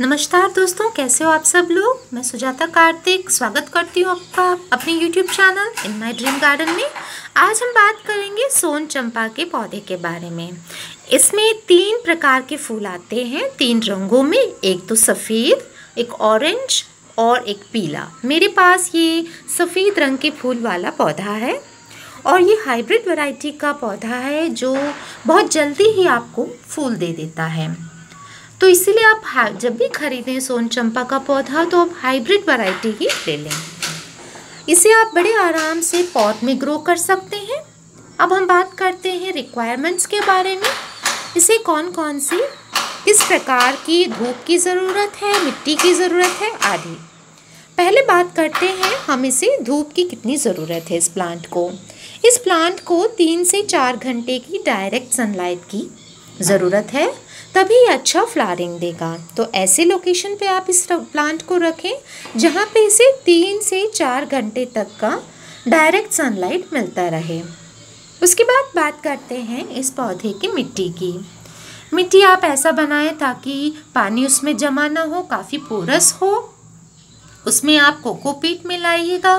नमस्कार दोस्तों, कैसे हो आप सब लोग? मैं सुजाता कार्तिक, स्वागत करती हूँ आपका अपने YouTube channel in my dream garden में। आज हम बात करेंगे सोन चंपा के पौधे के बारे में। इसमें तीन प्रकार के फूल आते हैं, तीन रंगों में, एक तो सफ़ेद, एक ऑरेंज और एक पीला। मेरे पास ये सफ़ेद रंग के फूल वाला पौधा है और ये हाइब्रिड वैरायटी का पौधा है जो बहुत जल्दी ही आपको फूल दे देता है। तो इसीलिए आप जब भी खरीदें सोन चंपा का पौधा तो आप हाइब्रिड वैरायटी ही ले लें। इसे आप बड़े आराम से पॉट में ग्रो कर सकते हैं। अब हम बात करते हैं रिक्वायरमेंट्स के बारे में। इसे कौन कौन सी? किस प्रकार की धूप की ज़रूरत है, मिट्टी की ज़रूरत है, आदि। पहले बात करते हैं हम इसे धूप की कितनी ज़रूरत है इस प्लांट को। इस प्लांट को तीन से चार घंटे की डायरेक्ट सनलाइट की। ज़रूरत है, तभी अच्छा फ्लावरिंग देगा। तो ऐसे लोकेशन पे आप इस प्लांट को रखें, जहाँ पे इसे तीन से चार घंटे तक का डायरेक्ट सनलाइट मिलता रहे। उसके बाद बात करते हैं इस पौधे की मिट्टी की। मिट्टी आप ऐसा बनाएँ ताकि पानी उसमें जमा ना हो, काफ़ी पोरस हो। उसमें आप कोकोपीट मिलाइएगा।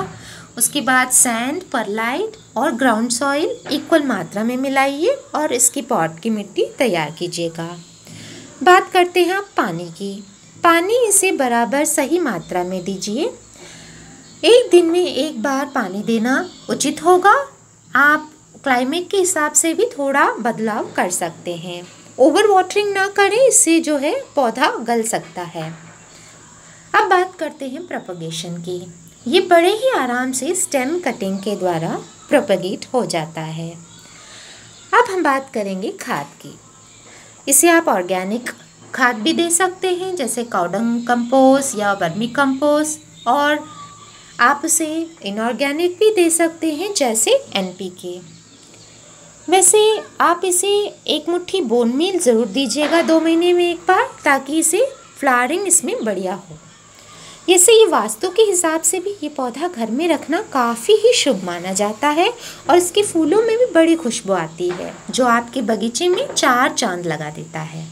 उसके बाद सैंड परलाइट और ग्राउंड सॉइल इक्वल मात्रा में मिलाइए और इसकी पॉट की मिट्टी तैयार कीजिएगा। बात करते हैं आप पानी की। पानी इसे बराबर सही मात्रा में दीजिए। एक दिन में एक बार पानी देना उचित होगा। आप क्लाइमेट के हिसाब से भी थोड़ा बदलाव कर सकते हैं। ओवर वाटरिंग ना करें, इससे जो है पौधा गल सकता है। अब बात करते हैं प्रोपगेशन की। ये बड़े ही आराम से स्टेम कटिंग के द्वारा प्रोपगेट हो जाता है। अब हम बात करेंगे खाद की। इसे आप ऑर्गेनिक खाद भी दे सकते हैं, जैसे काउडंग कंपोस्ट या वर्मी कंपोस्ट और आप उसे इनऑर्गेनिक भी दे सकते हैं, जैसे एनपीके वैसे आप इसे एक मुट्ठी बोन मील ज़रूर दीजिएगा दो महीने में एक बार, ताकि इसे फ्लावरिंग इसमें बढ़िया हो। ये वास्तु के हिसाब से भी ये पौधा घर में रखना काफ़ी ही शुभ माना जाता है और इसके फूलों में भी बड़ी खुशबू आती है, जो आपके बगीचे में चार चाँद लगा देता है।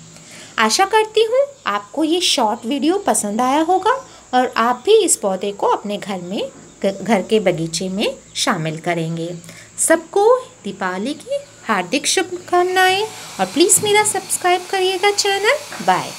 आशा करती हूँ आपको ये शॉर्ट वीडियो पसंद आया होगा और आप भी इस पौधे को अपने घर में, घर के बगीचे में शामिल करेंगे। सबको दीपावली की हार्दिक शुभकामनाएँ और प्लीज़ मेरा सब्सक्राइब करिएगा चैनल बाय